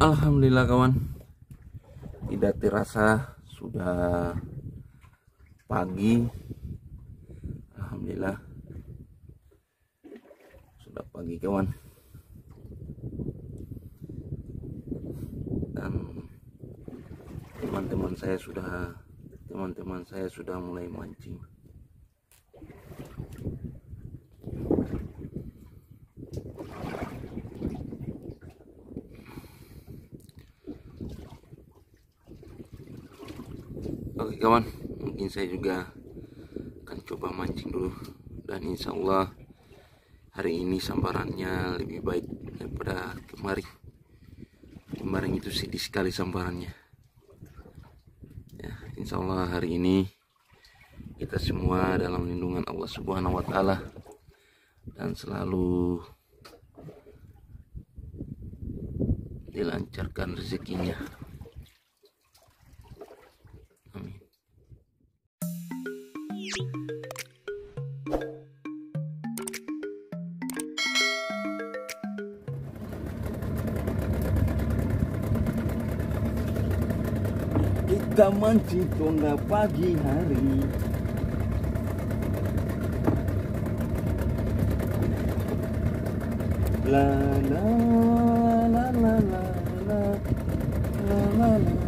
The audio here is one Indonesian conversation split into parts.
Alhamdulillah kawan. Tidak terasa Sudah Pagi. Alhamdulillah. Sudah pagi kawan. Dan Teman-teman saya sudah Teman-teman saya sudah mulai mancing Oke kawan, mungkin saya juga akan coba mancing dulu dan insya Allah hari ini sambarannya lebih baik daripada kemarin. Kemarin itu sedih sekali sambarannya. Ya, insya Allah hari ini kita semua dalam lindungan Allah Subhanahu Wa Taala dan selalu dilancarkan rezekinya. Kita mancing tonda pagi hari. La la la la la la la la la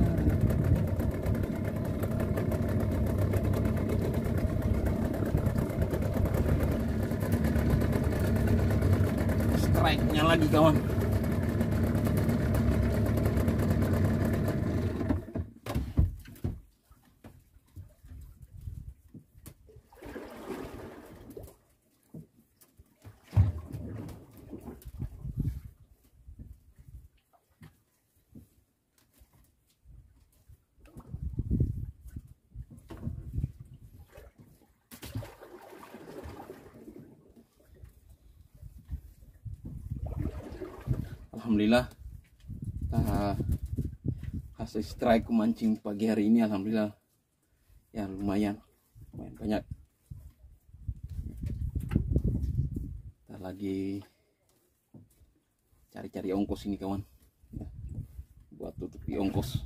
strike-nya lagi kawan Alhamdulillah kita hasil strike mancing pagi hari ini Alhamdulillah. Ya lumayan. Lumayan banyak. Kita lagi cari-cari ongkos ini kawan. Buat tutupi ongkos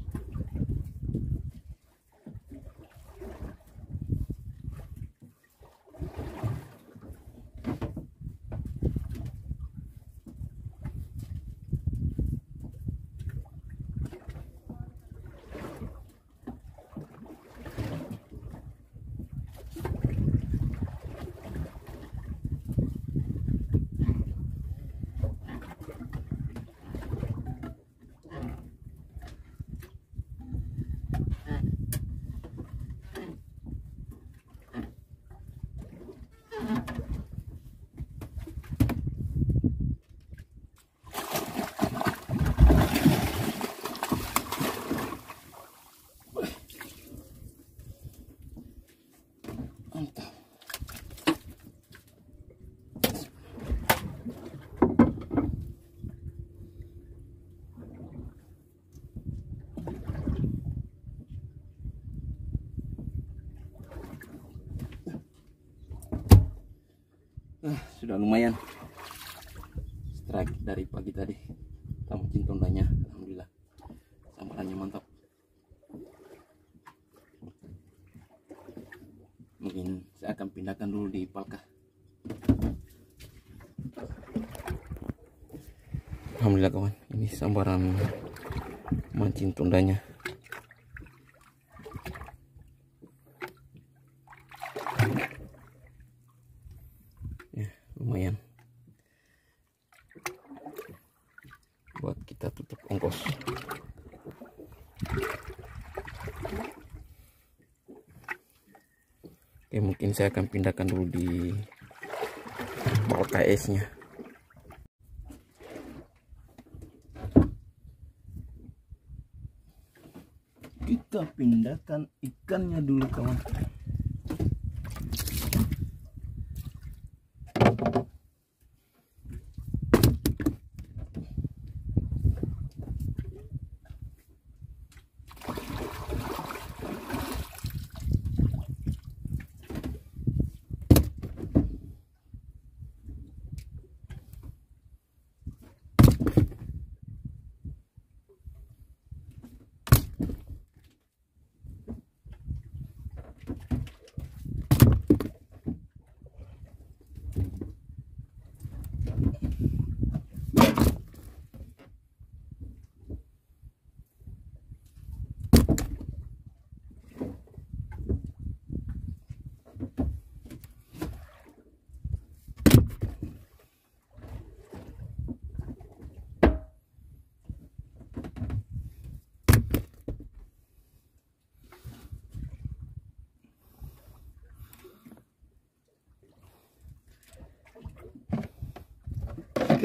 mantap Ah, sudah lumayan. Strike dari pagi tadi. Kita mancing alhamdulillah. Sambarannya mantap mungkin saya akan pindahkan dulu di palka alhamdulillah kawan. Ini sambaran mancing tondanya ya lumayan buat kita ongkos Oke, mungkin saya akan pindahkan dulu di bawah KS nya kita pindahkan ikannya dulu kawan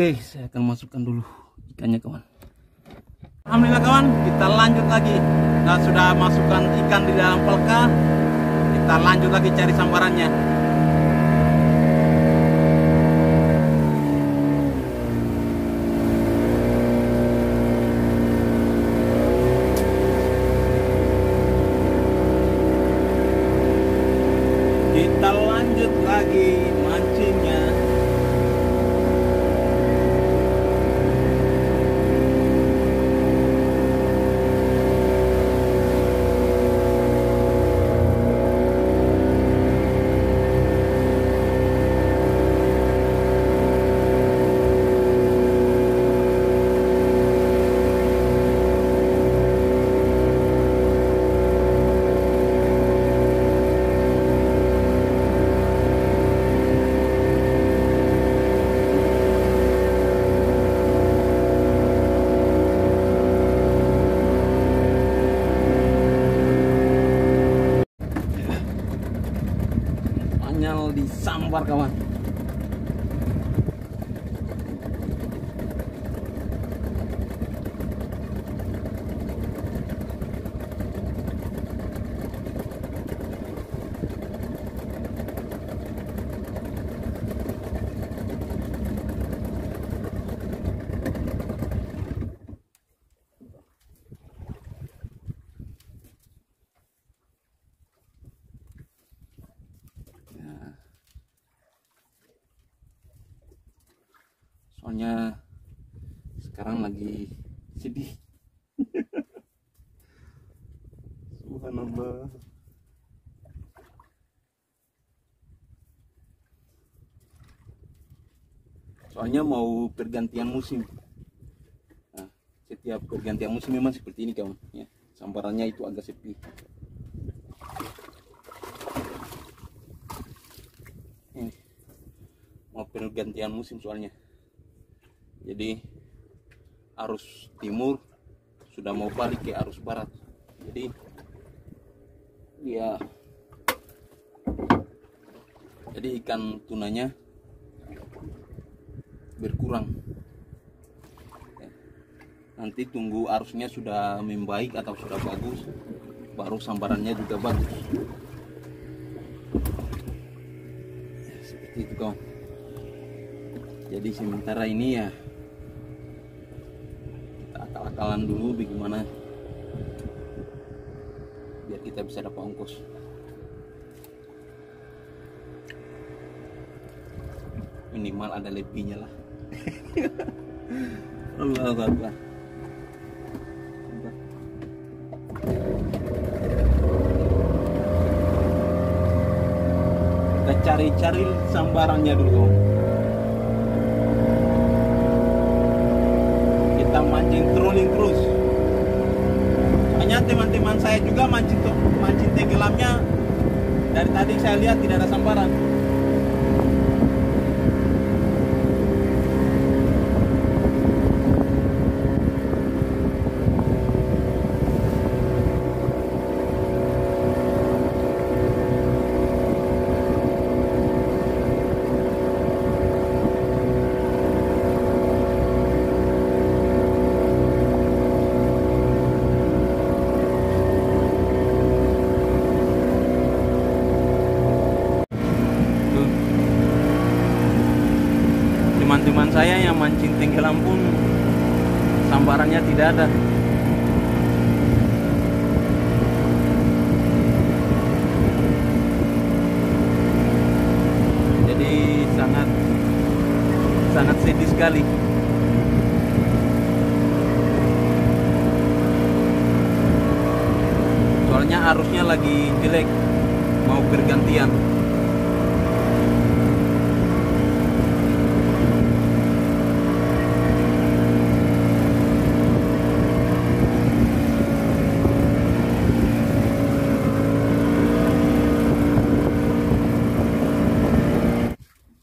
Oke, saya akan masukkan dulu ikannya kawan. Alhamdulillah kawan, kita lanjut lagi. Kita sudah masukkan ikan di dalam pelka. Kita lanjut lagi cari sambarannya. Disambar Soalnya sekarang lagi sedih. Subhanallah. Soalnya mau pergantian musim. Nah, setiap pergantian musim memang seperti ini kawan. Ya, sambarannya itu agak sepi. Ini mau pergantian musim soalnya jadi arus timur sudah mau balik ke arus barat. Jadi dia jadi ikan tunanya berkurang. Nanti tunggu arusnya sudah membaik atau sudah bagus baru sambarannya juga bagus. Ya, seperti itu kawan jadi sementara ini ya akal-akalan dulu bagaimana biar kita bisa dapat ongkos. Minimal ada lebihnya lah. Allah Akbar kita cari-cari sambarannya dulu kita mancing trolling terus. Soalnya teman-teman saya juga mancing mancing tenggelamnya. Dari tadi saya lihat tidak ada sambaran Tuh. teman-teman saya yang mancing tenggelam pun sambarannya tidak ada jadi sangat sangat sedih sekali soalnya arusnya lagi jelek. Mau bergantian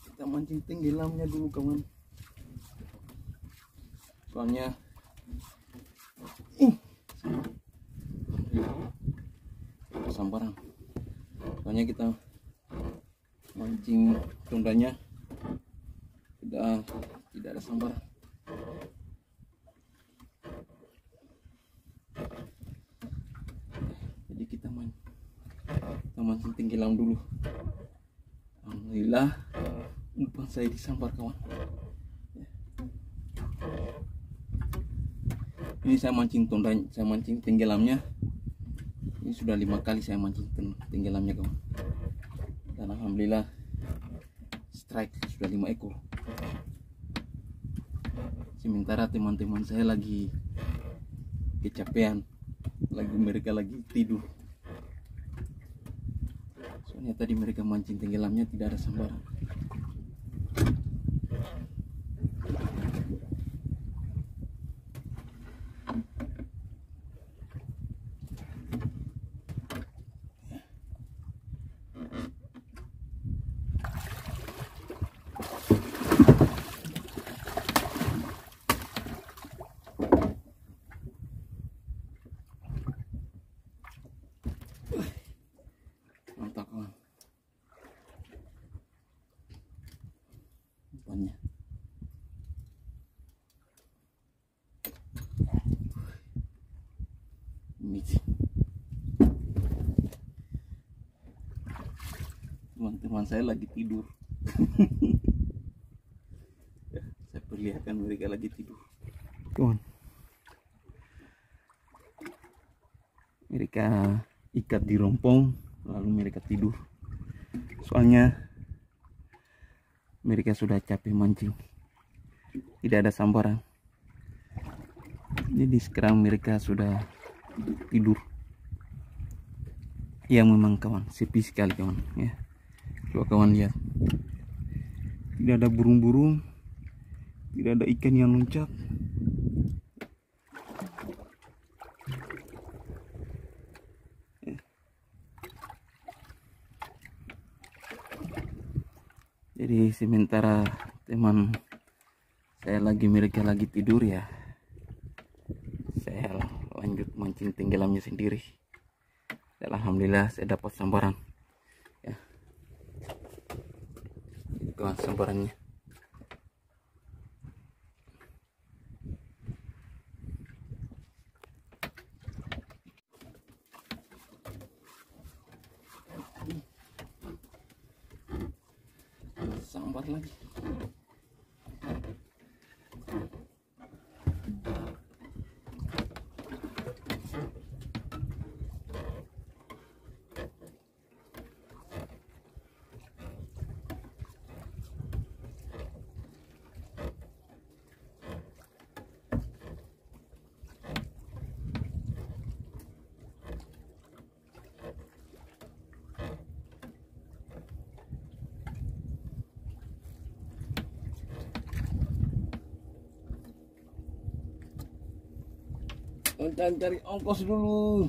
kita mancing tenggelamnya dulu kawan soalnya. Ih sambaran soalnya kita mancing tundanya sudah tidak ada sambaran jadi kita main kita mancing tenggelam dulu. Alhamdulillah umpan saya disambar kawan ini saya mancing tondanya saya mancing tenggelamnya. Ini sudah lima kali saya mancing tenggelamnya kawan. Dan alhamdulillah strike sudah lima ekor. Sementara teman-teman saya lagi kecapean lagi mereka lagi tidur. Soalnya tadi mereka mancing tenggelamnya tidak ada sambaran mantap kawan umpannya amazing teman-teman saya lagi tidur. Ya, saya perlihatkan mereka lagi tidur. Kawan mereka ikat di rompong lalu mereka tidur. Soalnya mereka sudah capek mancing. Tidak ada sambaran jadi sekarang mereka sudah tidur. Ya memang kawan sepi sekali kawan ya coba kawan lihat. Tidak ada burung-burung tidak ada ikan yang loncat. Jadi sementara teman saya lagi mereka lagi tidur ya. Saya lanjut mancing tenggelamnya sendiri. Alhamdulillah saya dapat sambaran ini kawan sambarannya sambar lagi dan cari ongkos dulu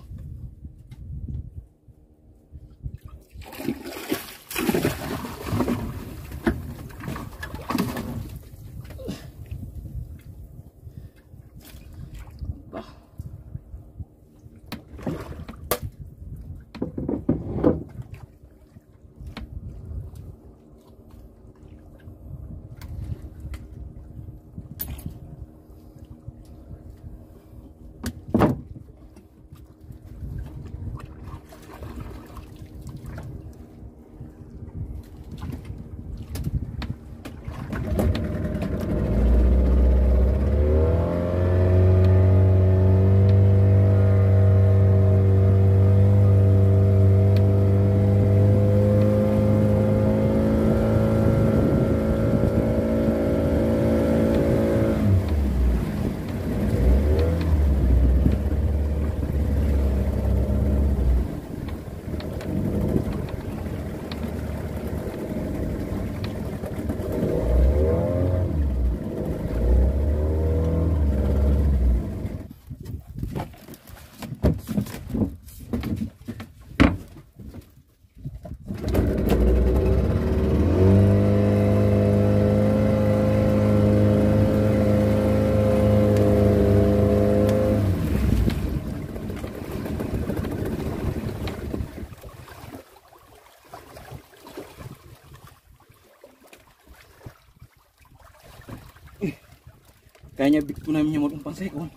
Kayaknya Big Tuna menyamar umpan saya kawan.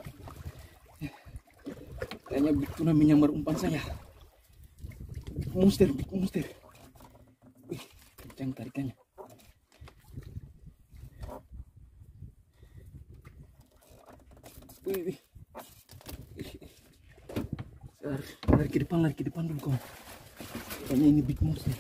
Kayaknya Big Tuna menyamar umpan saya. Big Monster, Big Monster. Wih, kencang tarikannya. Wih, wih. Lari ke depan, lari ke depan dulu kawan. Kayaknya ini Big Monster.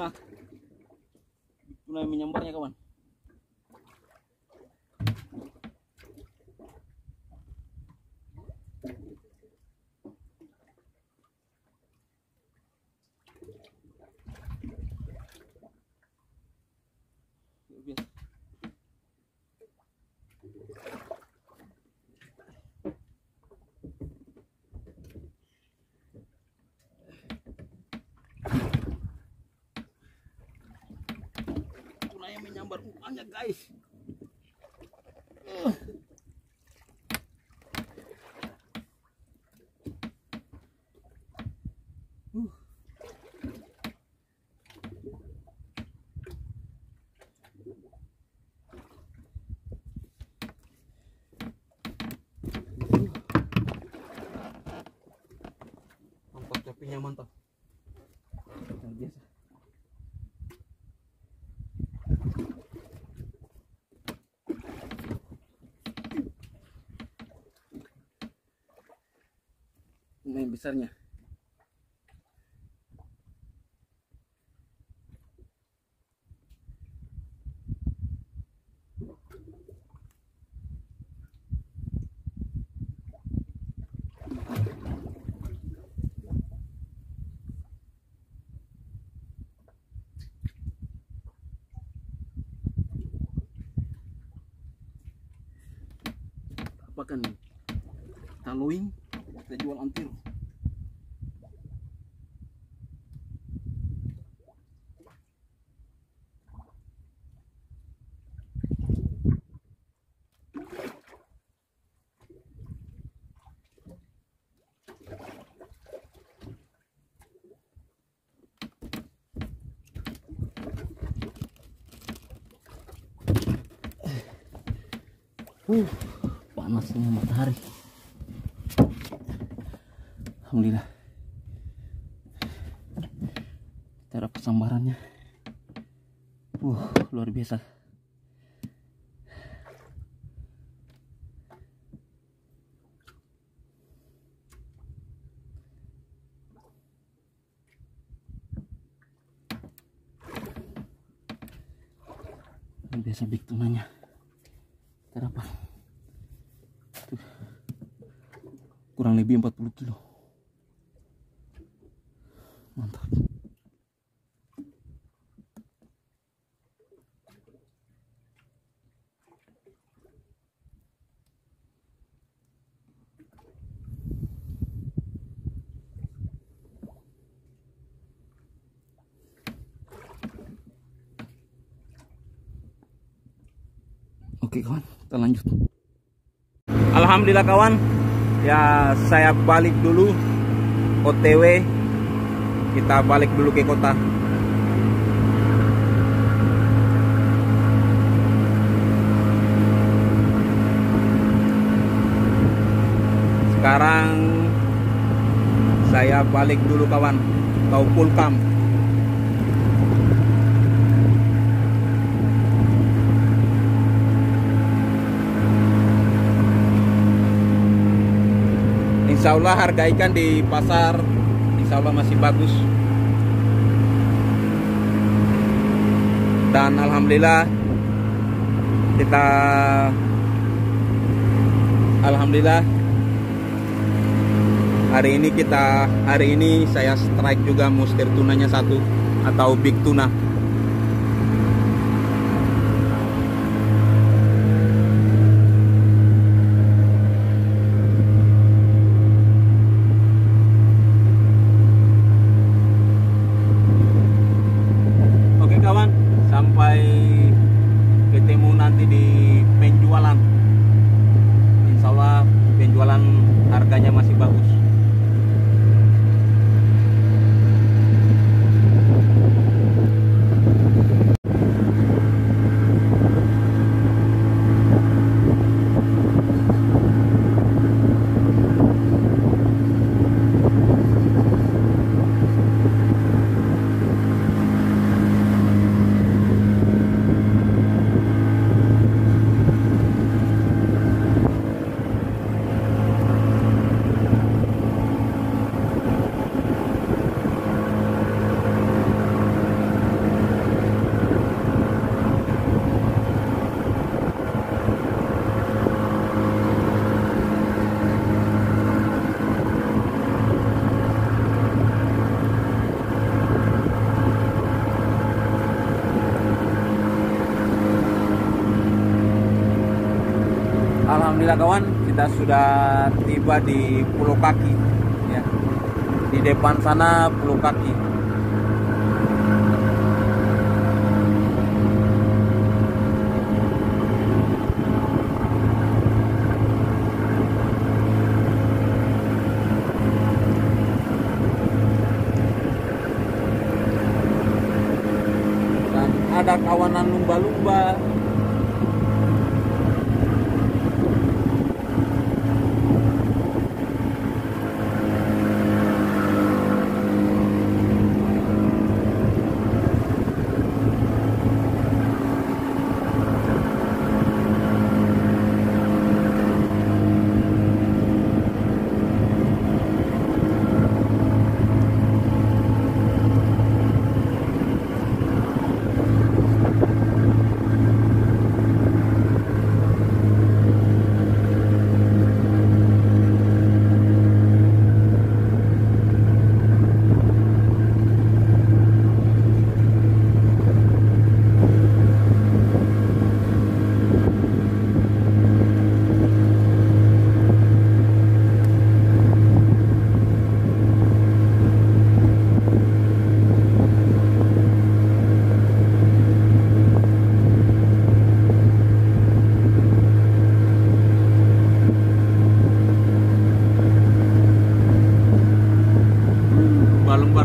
Tuna tuna menyambarnya kawan Luar biasa. Menyambar umpannya guys. Uh. mantap capinya mantap luar biasa ini yang besarnya. Apa kan kita lowing kita jual antir uh panasnya matahari. Alhamdulillah. Cara pesambarannya uh luar biasa. Biasa big tunanya. Lebih 40 kilo mantap. Oke kawan, kita lanjut. Alhamdulillah kawan, ya saya balik dulu OTW. Kita balik dulu ke kota. Sekarang saya balik dulu kawan, tahu Pulkam. Insya Allah harga ikan di pasar Insya Allah masih bagus. Dan Alhamdulillah kita Alhamdulillah hari ini kita hari ini saya strike juga monster tunanya satu atau big tuna Oke kawan, sampai ketemu nanti di penjualan. Insya Allah penjualan harganya masih bagus. Alhamdulillah kawan, kita sudah tiba di Pulau Kaki. Ya. Di depan sana Pulau Kaki. Ada kawanan lumba-lumba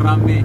lumba-lumba rame